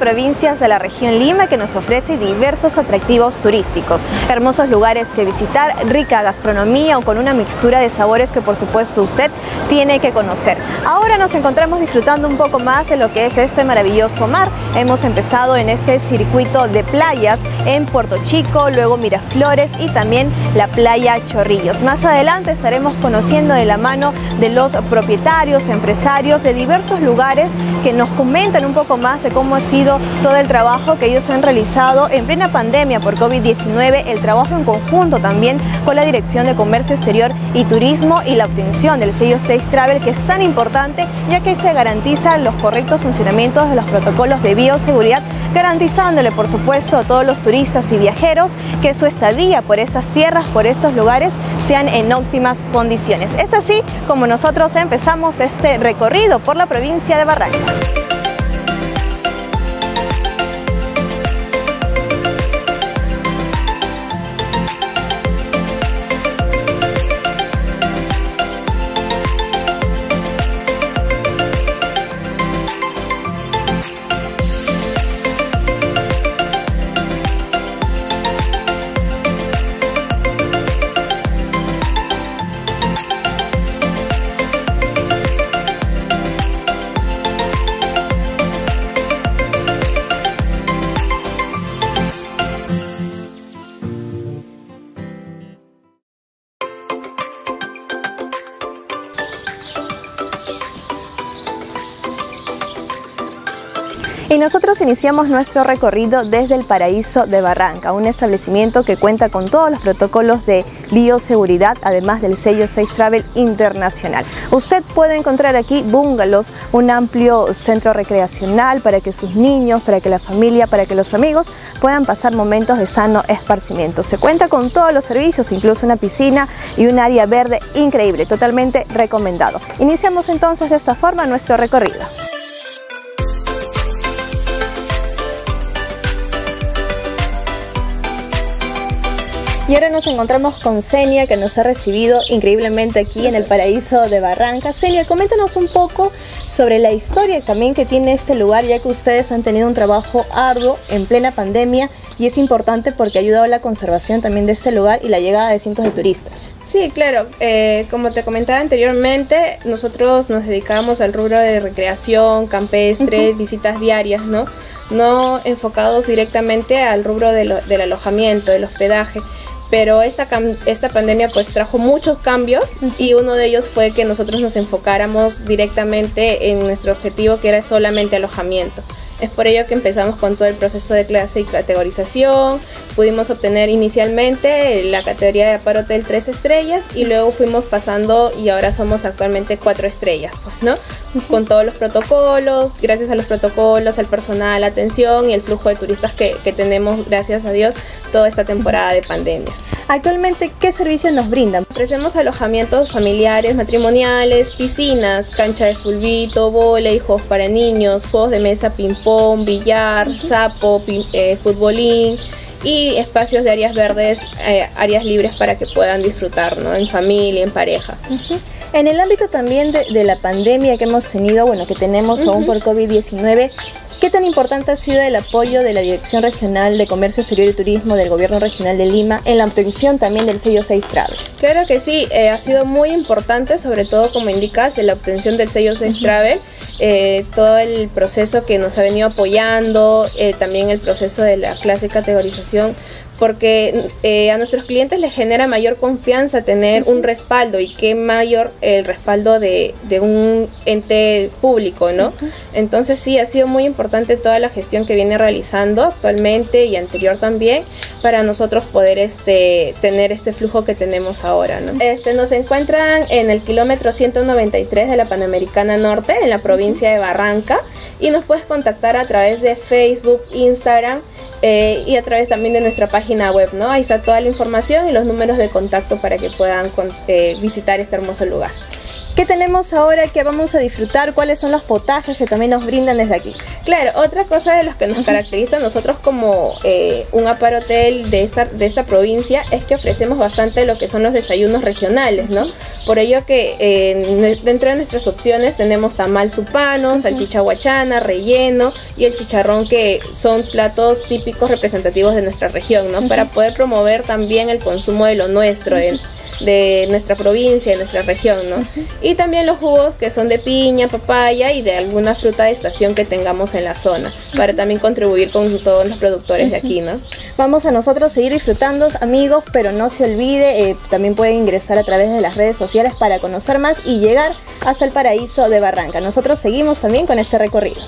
provincias de la región Lima que nos ofrece diversos atractivos turísticos, hermosos lugares que visitar, rica gastronomía o con una mixtura de sabores que por supuesto usted tiene que conocer. Ahora nos encontramos disfrutando un poco más de lo que es este maravilloso mar. Hemos empezado en este circuito de playas en Puerto Chico, luego Miraflores y también la playa Chorrillos. Más adelante estaremos conociendo de la mano de los propietarios, empresarios de diversos lugares que nos comentan un poco más de cómo ha sido todo el trabajo que ellos han realizado en plena pandemia por COVID-19, el trabajo en conjunto también con la Dirección de Comercio Exterior y Turismo y la obtención del sello Stage Travel que es tan importante ya que se garantizan los correctos funcionamientos de los protocolos de bioseguridad garantizándole por supuesto a todos los turistas y viajeros que su estadía por estas tierras, por estos lugares sean en óptimas condiciones. Es así como nosotros empezamos este recorrido por la provincia de Barranca. Iniciamos nuestro recorrido desde el Paraíso de Barranca, un establecimiento que cuenta con todos los protocolos de bioseguridad, además del sello 6 Travel Internacional. Usted puede encontrar aquí bungalows, un amplio centro recreacional para que sus niños, para que la familia, para que los amigos puedan pasar momentos de sano esparcimiento. Se cuenta con todos los servicios, incluso una piscina y un área verde increíble, totalmente recomendado. Iniciamos entonces de esta forma nuestro recorrido. Y ahora nos encontramos con Senia que nos ha recibido increíblemente aquí en el paraíso de Barranca. Senia, coméntanos un poco sobre la historia también que tiene este lugar, ya que ustedes han tenido un trabajo arduo en plena pandemia y es importante porque ha ayudado a la conservación también de este lugar y la llegada de cientos de turistas. Sí, claro. Eh, como te comentaba anteriormente, nosotros nos dedicamos al rubro de recreación, campestre, visitas diarias, ¿no? No enfocados directamente al rubro del alojamiento, del hospedaje pero esta, esta pandemia pues trajo muchos cambios y uno de ellos fue que nosotros nos enfocáramos directamente en nuestro objetivo que era solamente alojamiento. Es por ello que empezamos con todo el proceso de clase y categorización. Pudimos obtener inicialmente la categoría de Aparo Hotel 3 estrellas y luego fuimos pasando y ahora somos actualmente 4 estrellas, pues, ¿no? Con todos los protocolos, gracias a los protocolos, al personal, la atención y el flujo de turistas que, que tenemos, gracias a Dios, toda esta temporada de pandemia. Actualmente, ¿qué servicios nos brindan? Ofrecemos alojamientos familiares, matrimoniales, piscinas, cancha de fulbito, volei, juegos para niños, juegos de mesa, ping-pong, billar, sapo, eh, futbolín y espacios de áreas verdes, eh, áreas libres para que puedan disfrutar, ¿no? En familia, en pareja. En el ámbito también de, la pandemia que hemos tenido, bueno, que tenemos aún por COVID-19, ¿Qué tan importante ha sido el apoyo de la Dirección Regional de Comercio Exterior y Turismo del Gobierno Regional de Lima en la obtención también del sello Safe Travel? Claro que sí, eh, ha sido muy importante, sobre todo como indicas, en la obtención del sello Safe Travel, eh, todo el proceso que nos ha venido apoyando, eh, también el proceso de la clase de categorización porque eh, a nuestros clientes les genera mayor confianza tener un respaldo y qué mayor el respaldo de, un ente público, ¿no? Entonces sí, ha sido muy importante toda la gestión que viene realizando actualmente y anterior también para nosotros poder este, tener este flujo que tenemos ahora, ¿no? Este, nos encuentran en el kilómetro 193 de la Panamericana Norte, en la provincia de Barranca, y nos puedes contactar a través de Facebook, Instagram, eh, y a través también de nuestra página web, ¿no? Ahí está toda la información y los números de contacto para que puedan eh, visitar este hermoso lugar. ¿Qué tenemos ahora que vamos a disfrutar? ¿Cuáles son los potajes que también nos brindan desde aquí? Claro, otra cosa de los que nos caracteriza a nosotros como eh, un aparotel de esta, de esta provincia es que ofrecemos bastante lo que son los desayunos regionales, ¿no? Por ello que eh, dentro de nuestras opciones tenemos tamal supano, salchicha guachana, relleno y el chicharrón que son platos típicos representativos de nuestra región, ¿no? Para poder promover también el consumo de lo nuestro en de nuestra provincia, de nuestra región, ¿no? Y también los jugos que son de piña, papaya y de alguna fruta de estación que tengamos en la zona, para también contribuir con todos los productores de aquí, ¿no? Vamos a nosotros seguir disfrutando, amigos, pero no se olvide, eh, también pueden ingresar a través de las redes sociales para conocer más y llegar hasta el paraíso de Barranca. Nosotros seguimos también con este recorrido.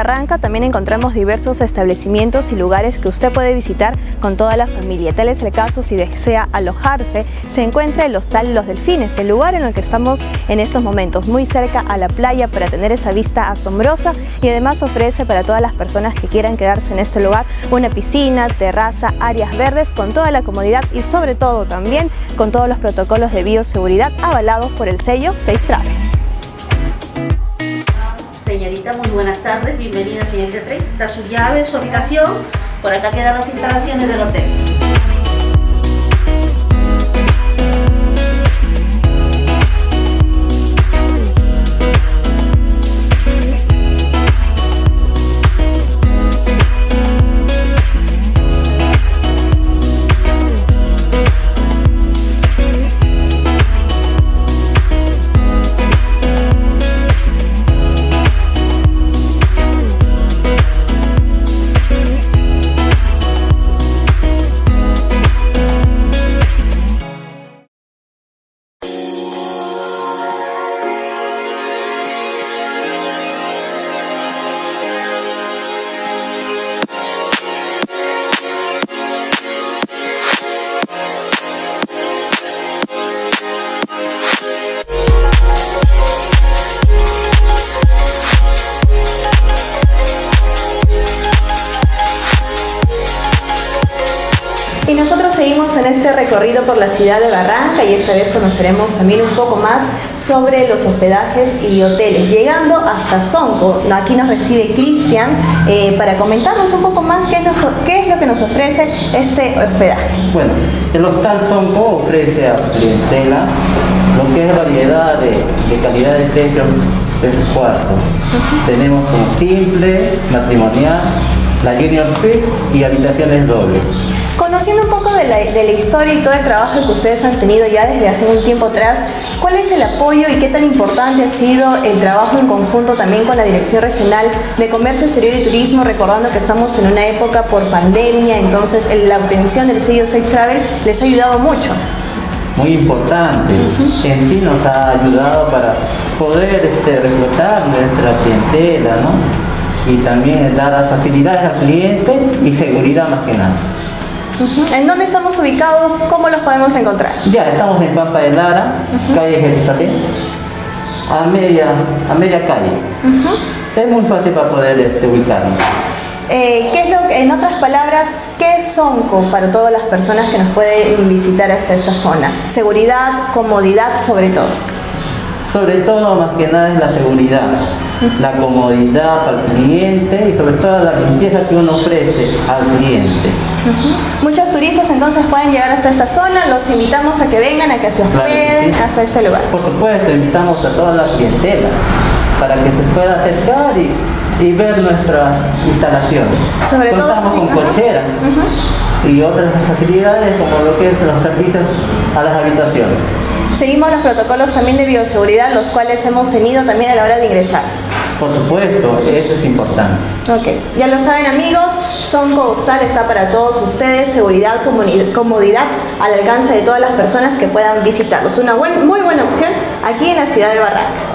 Barranca también encontramos diversos establecimientos y lugares que usted puede visitar con toda la familia. Tal es el caso si desea alojarse, se encuentra el Hostal Los Delfines, el lugar en el que estamos en estos momentos, muy cerca a la playa para tener esa vista asombrosa y además ofrece para todas las personas que quieran quedarse en este lugar una piscina, terraza, áreas verdes con toda la comodidad y sobre todo también con todos los protocolos de bioseguridad avalados por el sello 6 Travel. Señorita, muy buenas tardes, bienvenida señorita 3. Está su llave, su habitación. Por acá quedan las instalaciones del hotel. La ciudad de Barranca y esta vez conoceremos también un poco más sobre los hospedajes y hoteles, llegando hasta Sonco. Aquí nos recibe Cristian eh, para comentarnos un poco más qué es, lo, qué es lo que nos ofrece este hospedaje. Bueno, el Hostal Sonco ofrece a clientela lo que es variedad de, de calidad de precios de sus cuartos. Tenemos un simple, matrimonial, la Junior Suite y habitaciones dobles. Conociendo un poco de la, historia y todo el trabajo que ustedes han tenido ya desde hace un tiempo atrás, ¿cuál es el apoyo y qué tan importante ha sido el trabajo en conjunto también con la Dirección Regional de Comercio Exterior y Turismo, recordando que estamos en una época por pandemia, entonces la obtención del sello Safe Travel les ha ayudado mucho? Muy importante, en sí nos ha ayudado para poder este, reclutar nuestra clientela, ¿no? Y también dar facilidades al cliente y seguridad más que nada. ¿En dónde estamos ubicados? ¿Cómo los podemos encontrar? Ya, estamos en Pampa de Lara, calle Jerusalén, a media, a media calle. Es muy fácil para poder este, ubicarnos. Eh, ¿qué es lo, en otras palabras, ¿qué Sonco para todas las personas que nos pueden visitar hasta esta zona? Seguridad, comodidad sobre todo. Sobre todo, más que nada, es la seguridad, la comodidad para el cliente y sobre todo la limpieza que uno ofrece al cliente. Muchos turistas entonces pueden llegar hasta esta zona, los invitamos a que vengan, a que se hospeden hasta este lugar. Por supuesto, invitamos a toda la clientela para que se pueda acercar y, ver nuestras instalaciones. Sobre Contamos con cochera y otras facilidades como lo que es los servicios a las habitaciones. Seguimos los protocolos también de bioseguridad, los cuales hemos tenido también a la hora de ingresar. Por supuesto, eso es importante. Ok, ya lo saben amigos, Son Hostal está para todos ustedes, seguridad, comodidad al alcance de todas las personas que puedan visitarlos. Una muy buena opción aquí en la ciudad de Barranca.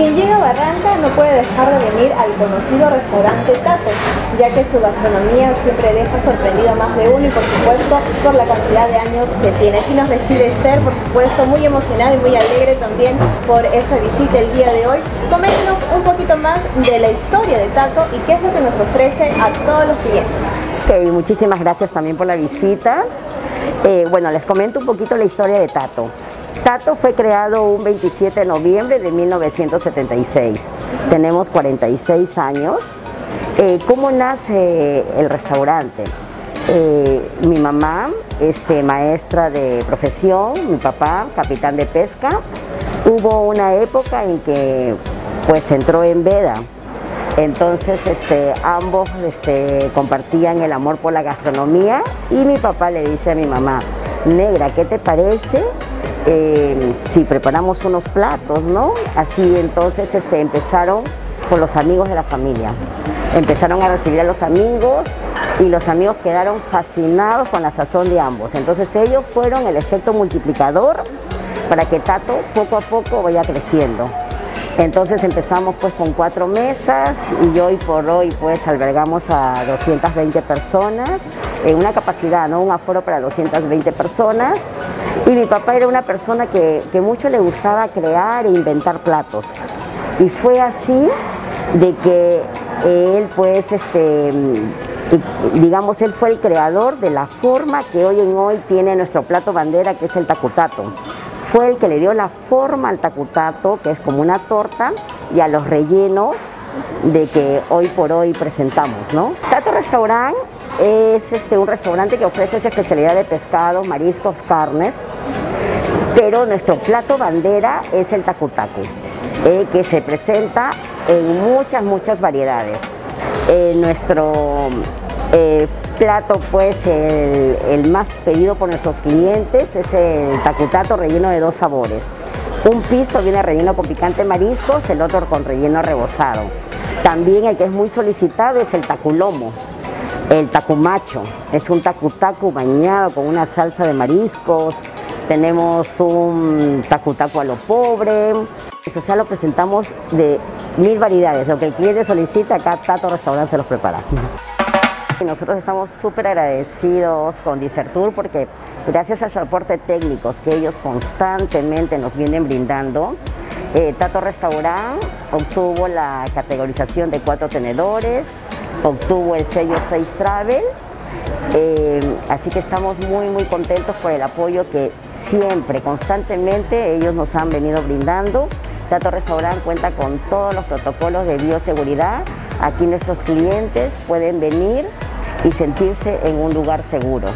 Quien llega a Barranca no puede dejar de venir al conocido restaurante Tato, ya que su gastronomía siempre deja sorprendido a más de uno y por supuesto por la cantidad de años que tiene. Aquí nos recibe Esther, por supuesto, muy emocionada y muy alegre también por esta visita el día de hoy. Coméntenos un poquito más de la historia de Tato y qué es lo que nos ofrece a todos los clientes. muchísimas gracias también por la visita. Eh, bueno, les comento un poquito la historia de Tato. Tato fue creado un 27 de noviembre de 1976. Tenemos 46 años. Eh, ¿Cómo nace el restaurante? Eh, mi mamá, este, maestra de profesión, mi papá, capitán de pesca. Hubo una época en que pues entró en veda. Entonces este, ambos este, compartían el amor por la gastronomía y mi papá le dice a mi mamá, negra, ¿qué te parece eh, si preparamos unos platos, ¿no? Así entonces este, empezaron con los amigos de la familia. Empezaron a recibir a los amigos y los amigos quedaron fascinados con la sazón de ambos. Entonces ellos fueron el efecto multiplicador para que Tato poco a poco vaya creciendo. Entonces empezamos pues con cuatro mesas y hoy por hoy pues albergamos a 220 personas, en una capacidad, ¿no? un aforo para 220 personas. Y mi papá era una persona que, mucho le gustaba crear e inventar platos. Y fue así de que él pues este digamos él fue el creador de la forma que hoy en hoy tiene nuestro plato bandera que es el tacutato fue el que le dio la forma al tacutato, que es como una torta, y a los rellenos de que hoy por hoy presentamos, ¿no? Tato Restaurant es este, un restaurante que ofrece esa especialidad de pescado, mariscos, carnes, pero nuestro plato bandera es el tacutaco, eh, que se presenta en muchas, muchas variedades. Eh, nuestro eh, plato pues el, más pedido por nuestros clientes es el tacutato relleno de dos sabores. Un piso viene relleno con picante mariscos, el otro con relleno rebozado. También el que es muy solicitado es el taculomo, el tacumacho. Es un tacutaco bañado con una salsa de mariscos. Tenemos un tacutaco a lo pobre. Eso sea, lo presentamos de mil variedades. Lo que el cliente solicita, acá Tato Restaurante se los prepara. Nosotros estamos súper agradecidos con Disertur porque gracias al soporte técnicos que ellos constantemente nos vienen brindando, eh, Tato Restaurant obtuvo la categorización de cuatro tenedores, obtuvo el sello 6 Travel, eh, así que estamos muy muy contentos por el apoyo que siempre, constantemente ellos nos han venido brindando. Tato Restaurant cuenta con todos los protocolos de bioseguridad. Aquí nuestros clientes pueden venir y sentirse en un lugar seguro.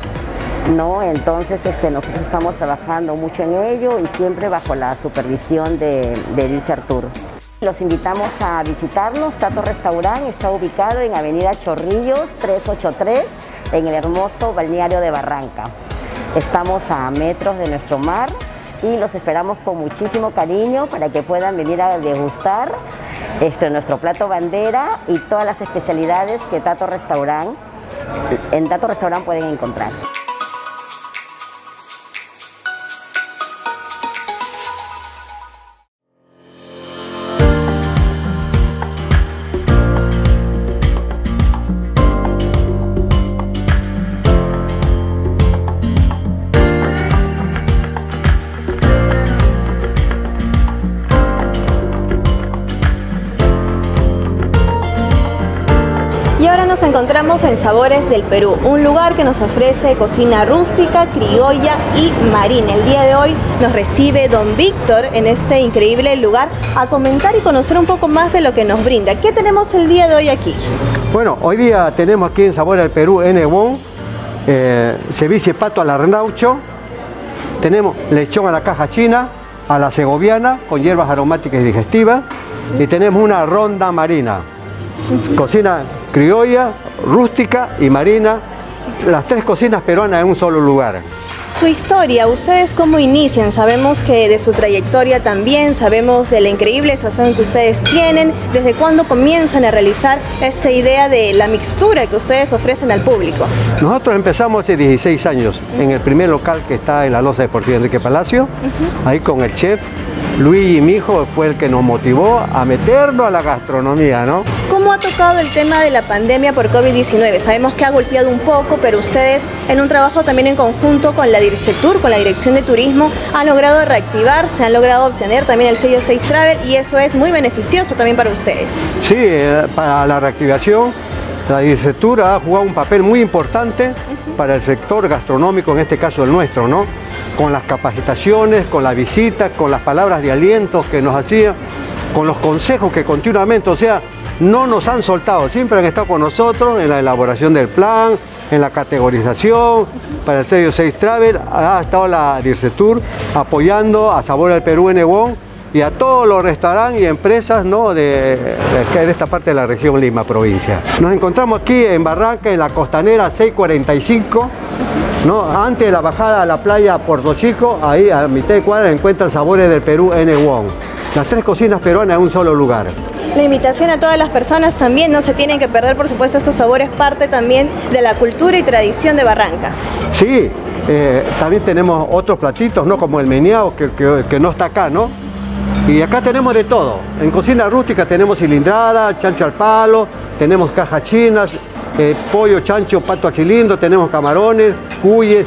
¿no? Entonces este, nosotros estamos trabajando mucho en ello y siempre bajo la supervisión de, de Dice Arturo. Los invitamos a visitarnos. Tato Restaurant está ubicado en Avenida Chorrillos 383 en el hermoso balneario de Barranca. Estamos a metros de nuestro mar y los esperamos con muchísimo cariño para que puedan venir a degustar este, nuestro plato bandera y todas las especialidades que Tato Restaurant en Tato Restaurant pueden encontrar. Encontramos en Sabores del Perú, un lugar que nos ofrece cocina rústica, criolla y marina. El día de hoy nos recibe don Víctor en este increíble lugar a comentar y conocer un poco más de lo que nos brinda. ¿Qué tenemos el día de hoy aquí? Bueno, hoy día tenemos aquí en Sabores del Perú, en Ebón, eh, ceviche pato a la renaucho, tenemos lechón a la caja china, a la segoviana, con hierbas aromáticas y digestivas, y tenemos una ronda marina. Cocina criolla, rústica y marina, las tres cocinas peruanas en un solo lugar. Su historia, ¿ustedes cómo inician? Sabemos que de su trayectoria también, sabemos de la increíble sazón que ustedes tienen, desde cuándo comienzan a realizar esta idea de la mixtura que ustedes ofrecen al público. Nosotros empezamos hace 16 años en el primer local que está en la Loza Deportiva Enrique Palacio, ahí con el chef Luis y mi hijo fue el que nos motivó a meternos a la gastronomía, ¿no? ¿Cómo ha tocado el tema de la pandemia por COVID-19? Sabemos que ha golpeado un poco, pero ustedes en un trabajo también en conjunto con la DIRCETUR, con la Dirección de Turismo, han logrado reactivarse, han logrado obtener también el sello 6 Travel y eso es muy beneficioso también para ustedes. Sí, eh, para la reactivación la DIRCETUR ha jugado un papel muy importante para el sector gastronómico, en este caso el nuestro, ¿no? Con las capacitaciones, con las visitas, con las palabras de aliento que nos hacían, con los consejos que continuamente, o sea, no nos han soltado, siempre han estado con nosotros en la elaboración del plan, en la categorización, para el sello 6 Travel, ha estado la Dircetur apoyando a Sabor al Perú en Eguón y a todos los restaurantes y empresas ¿no? de, de, de, esta parte de la región Lima, provincia. Nos encontramos aquí en Barranca, en la costanera 645, ¿no? Antes de la bajada a la playa Puerto Chico, ahí a mitad de cuadra encuentran sabores del Perú N Wong. Las tres cocinas peruanas en un solo lugar. La invitación a todas las personas también no se tienen que perder, por supuesto, estos sabores, parte también de la cultura y tradición de Barranca. Sí, eh, también tenemos otros platitos, ¿no? Como el meneado, que, que, que no está acá, ¿no? Y acá tenemos de todo. En cocina rústica tenemos cilindrada, chancho al palo, tenemos cajas chinas, eh, pollo, chancho, pato al cilindro, tenemos camarones, cuyes,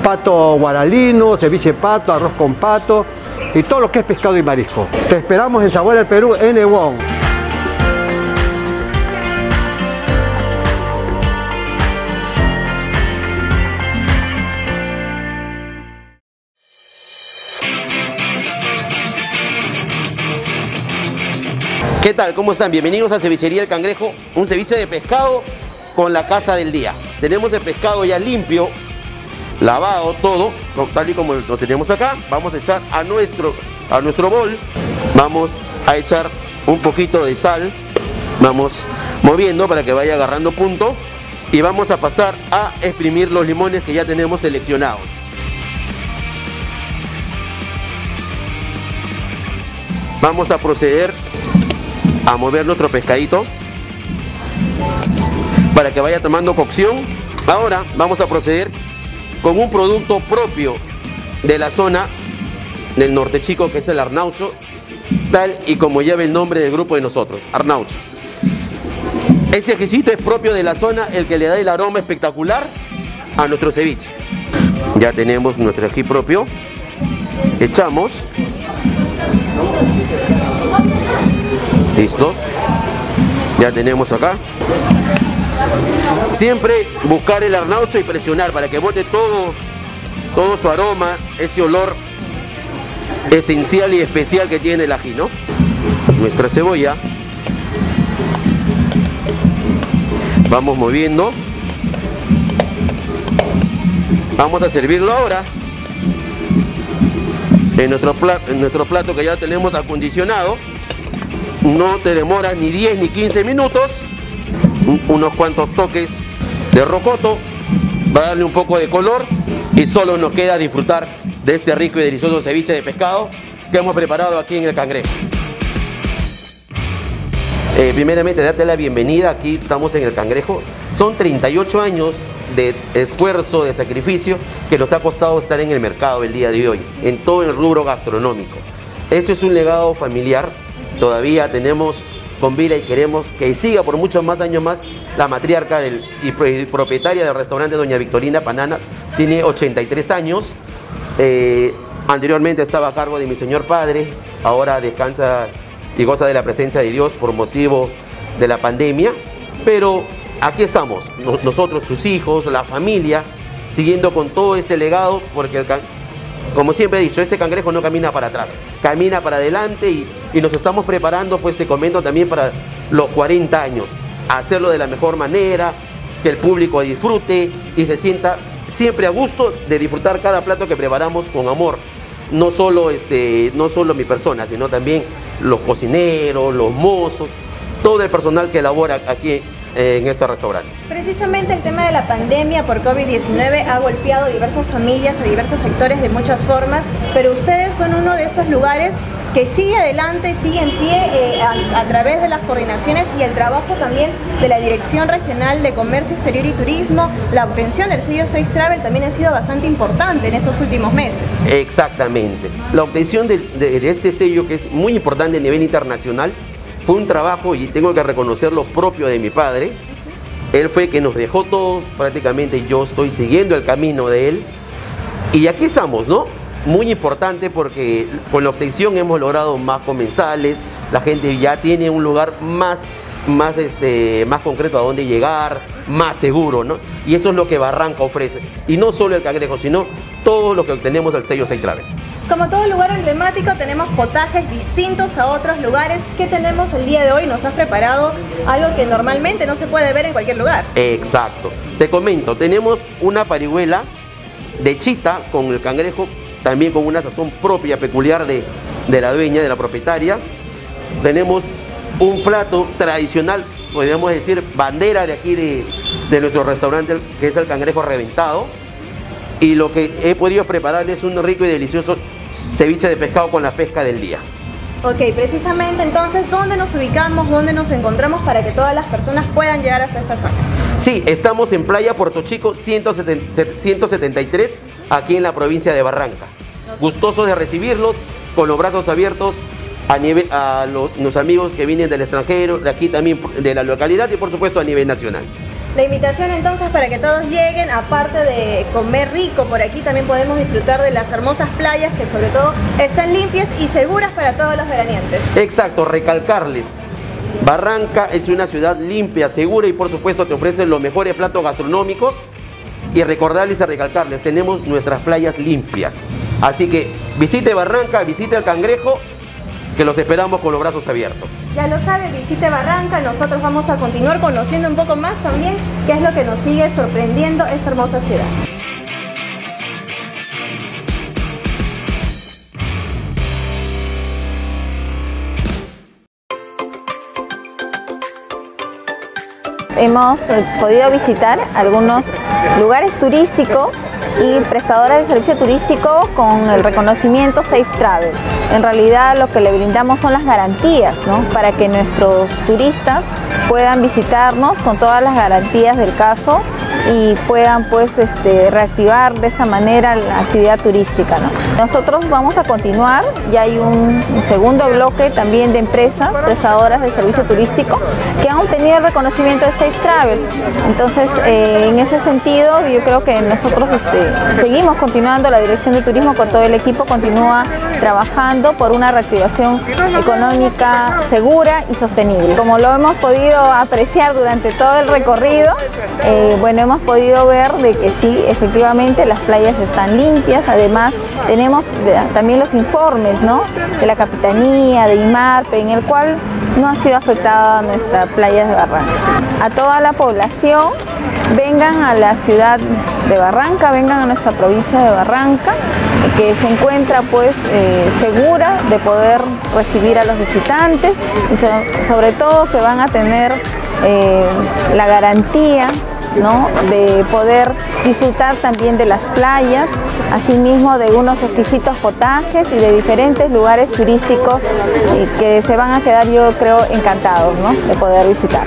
pato guaralino, ceviche pato, arroz con pato y todo lo que es pescado y marisco. Te esperamos en Sabor del Perú, en Ewon. ¿Qué tal? ¿Cómo están? Bienvenidos a Cevichería El Cangrejo, un ceviche de pescado con la casa del día. Tenemos el pescado ya limpio, lavado todo, tal y como lo tenemos acá. Vamos a echar a nuestro, a nuestro bol, vamos a echar un poquito de sal, vamos moviendo para que vaya agarrando punto y vamos a pasar a exprimir los limones que ya tenemos seleccionados. Vamos a proceder a mover nuestro pescadito para que vaya tomando cocción. Ahora vamos a proceder con un producto propio de la zona del norte chico que es el arnaucho, tal y como lleva el nombre del grupo de nosotros, arnaucho. Este ajicito es propio de la zona, el que le da el aroma espectacular a nuestro ceviche. Ya tenemos nuestro ají propio. Echamos. ¿Listos? Ya tenemos acá. Siempre buscar el arnaucho y presionar para que bote todo, todo su aroma, ese olor esencial y especial que tiene el ají, ¿no? Nuestra cebolla. Vamos moviendo. Vamos a servirlo ahora. En nuestro, plato, en nuestro plato que ya tenemos acondicionado no te demora ni 10 ni 15 minutos, unos cuantos toques de rocoto, va a darle un poco de color y solo nos queda disfrutar de este rico y delicioso ceviche de pescado que hemos preparado aquí en el Cangrejo. Eh, primeramente, date la bienvenida, aquí estamos en el Cangrejo. Son 38 años de esfuerzo, de sacrificio que nos ha costado estar en el mercado el día de hoy, en todo el rubro gastronómico. Esto es un legado familiar todavía tenemos con vida y queremos que siga por muchos más años más. La matriarca y propietaria del restaurante Doña Victorina Panana tiene 83 años. Eh, anteriormente estaba a cargo de mi señor padre, ahora descansa y goza de la presencia de Dios por motivo de la pandemia, pero aquí estamos, nosotros, sus hijos, la familia, siguiendo con todo este legado, porque como siempre he dicho, este cangrejo no camina para atrás, camina para adelante y, nos estamos preparando, pues te comento también para los 40 años, hacerlo de la mejor manera, que el público disfrute y se sienta siempre a gusto de disfrutar cada plato que preparamos con amor. No solo, este, no solo mi persona, sino también los cocineros, los mozos, todo el personal que elabora aquí en ese restaurante. Precisamente el tema de la pandemia por COVID-19 ha golpeado a diversas familias, a diversos sectores de muchas formas, pero ustedes son uno de esos lugares que sigue adelante, sigue en pie eh, a, través de las coordinaciones y el trabajo también de la Dirección Regional de Comercio Exterior y Turismo. La obtención del sello Safe Travel también ha sido bastante importante en estos últimos meses. Exactamente. La obtención de, de este sello que es muy importante a nivel internacional fue un trabajo, y tengo que reconocer lo propio de mi padre, él fue que nos dejó todo, prácticamente yo estoy siguiendo el camino de él. Y aquí estamos, ¿no? Muy importante porque con la obtención hemos logrado más comensales, la gente ya tiene un lugar más, más, este, más concreto a dónde llegar, más seguro, ¿no? Y eso es lo que Barranca ofrece. Y no solo el cangrejo, sino todo lo que obtenemos del sello Travel. Como todo lugar emblemático tenemos potajes distintos a otros lugares. ¿Qué tenemos el día de hoy? Nos has preparado algo que normalmente no se puede ver en cualquier lugar. Exacto. Te comento, tenemos una parihuela de chita con el cangrejo, también con una sazón propia, peculiar de, la dueña, de la propietaria. Tenemos un plato tradicional, podríamos decir bandera de aquí de, de nuestro restaurante, que es el cangrejo reventado y lo que he podido preparar es un rico y delicioso ceviche de pescado con la pesca del día. Ok, precisamente entonces, ¿dónde nos ubicamos? ¿Dónde nos encontramos para que todas las personas puedan llegar hasta esta zona? Sí, estamos en Playa Puerto Chico 173, aquí en la provincia de Barranca. Gustosos de recibirlos, con los brazos abiertos a, nivel, a los amigos que vienen del extranjero, de aquí también de la localidad y por supuesto a nivel nacional. La invitación entonces para que todos lleguen, aparte de comer rico, por aquí también podemos disfrutar de las hermosas playas que sobre todo están limpias y seguras para todos los veraneantes. Exacto, recalcarles. Barranca es una ciudad limpia, segura y por supuesto te ofrece los mejores platos gastronómicos y recordarles y recalcarles, tenemos nuestras playas limpias. Así que visite Barranca, visite el Cangrejo que los esperamos con los brazos abiertos. Ya lo sabe, visite Barranca, nosotros vamos a continuar conociendo un poco más también qué es lo que nos sigue sorprendiendo esta hermosa ciudad. Hemos eh, podido visitar algunos lugares turísticos y prestadoras de servicio turístico con el reconocimiento Safe Travel. En realidad lo que le brindamos son las garantías para que nuestros turistas puedan visitarnos con todas las garantías del caso y puedan pues este, reactivar de esta manera la actividad turística. Nosotros vamos a continuar, ya hay un, segundo bloque también de empresas prestadoras de servicio turístico que han obtenido el reconocimiento de Safe Travel. Entonces, eh, en ese sentido, yo creo que nosotros este, seguimos continuando, la Dirección de Turismo con todo el equipo continúa trabajando por una reactivación económica segura y sostenible. Como lo hemos podido apreciar durante todo el recorrido, eh, bueno, hemos podido ver de que sí, efectivamente las playas están limpias, además tenemos también los informes ¿no? de la Capitanía, de IMARPE, en el cual no ha sido afectada nuestra playa de Barranca. A toda la población, vengan a la ciudad de Barranca, vengan a nuestra provincia de Barranca, que se encuentra pues eh, segura de poder recibir a los visitantes y sobre todo que van a tener eh, la garantía de poder disfrutar también de las playas, asimismo de unos exquisitos potajes y de diferentes lugares turísticos que se van a quedar yo creo encantados de poder visitar.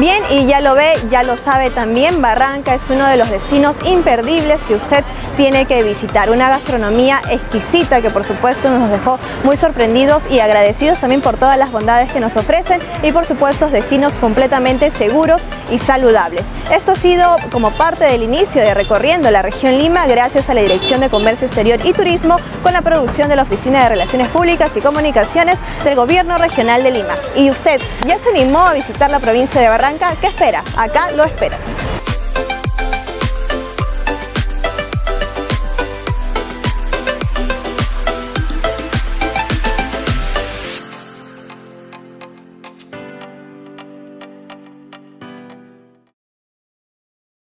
Bien, y ya lo ve, ya lo sabe también, Barranca es uno de los destinos imperdibles que usted tiene que visitar. Una gastronomía exquisita que por supuesto nos dejó muy sorprendidos y agradecidos también por todas las bondades que nos ofrecen y por supuesto destinos completamente seguros y saludables. Esto ha sido como parte del inicio de Recorriendo la región Lima gracias a la Dirección de Comercio Exterior y Turismo con la producción de la Oficina de Relaciones Públicas y Comunicaciones del Gobierno Regional de Lima. ¿Y usted ya se animó a visitar la provincia de Barranca? ¿Qué espera? Acá lo espera.